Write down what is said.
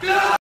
끝!